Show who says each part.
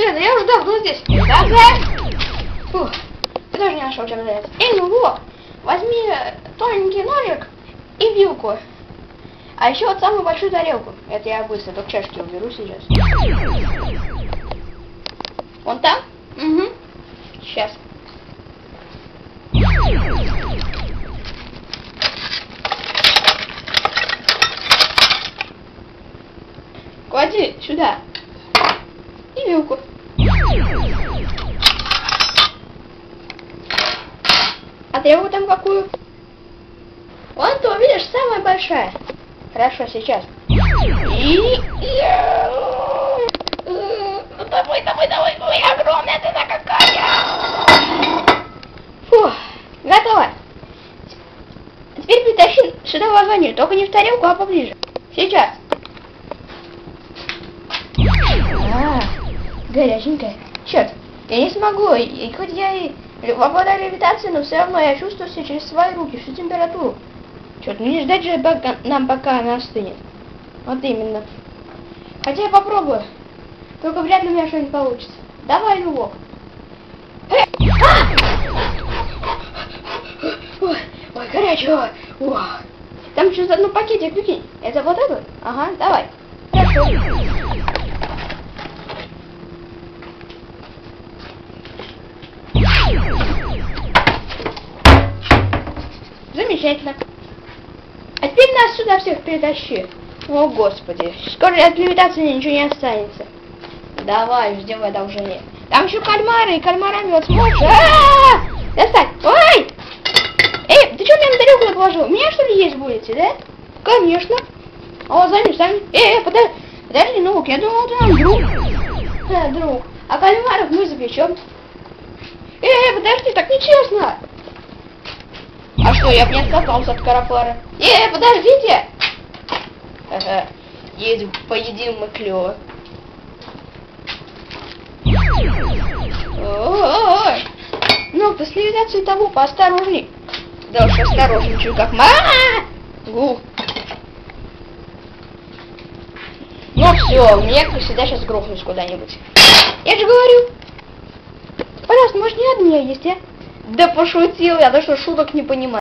Speaker 1: Блин, я уже давно здесь. Да. Фух, ты тоже не нашел, чем заняться. Эй, ну во, возьми тоненький ножик и вилку. А еще вот самую большую тарелку. Это я быстро, только чашки уберу сейчас. Вон там? Угу. Сейчас. Клади сюда. И вилку. А тарелку там какую? Вон то, видишь, самая большая. Хорошо, сейчас. И... Давай, давай, давай. Ой, огромная ты какая. Фу, готово. Теперь притащи сюда лазанью, только не в тарелку, а поближе. Сейчас. А, горяченькая. Черт, я не смогу, и хоть я и обладаю левитацией, но все равно я чувствую все через свои руки, всю температуру. Черт, ну не ждать же пока, нам, пока она остынет. Вот именно. Хотя я попробую. Только вряд ли у меня что-нибудь получится. Давай, Лювок. Ой, ой, горячего. Ой. Там еще заодно пакетик, прикинь. Это вот этот? Ага, давай. Хорошо. Замечательно. А теперь нас сюда всех перетащи. О, господи. Скоро от левитации ничего не останется. Давай, ждем одолжение. Там еще кальмары, и кальмарами вот сможешь. А Достать. Ой! Эй, ты что мне на тарелку положил? У меня что ли есть будете, да? Конечно. О, сами, сами. Эй, эй, подожди, подожди, ну, я думал, ты нам друг. Да, друг. А кальмаров мы запечем. Эй, эй, подожди, так нечестно. А что, я бы не отказался от карапара. Эй, подождите! Ага, едем, поедим мы клево. Ой, ну, после левитации того поосторожней. Да уж осторожничаю, как мама. Гу. Ну все, мне как всегда сейчас грохнусь куда-нибудь. Я же говорю. Пожалуйста, может не от меня есть, а? Да пошутил я, да что шуток не понимаю.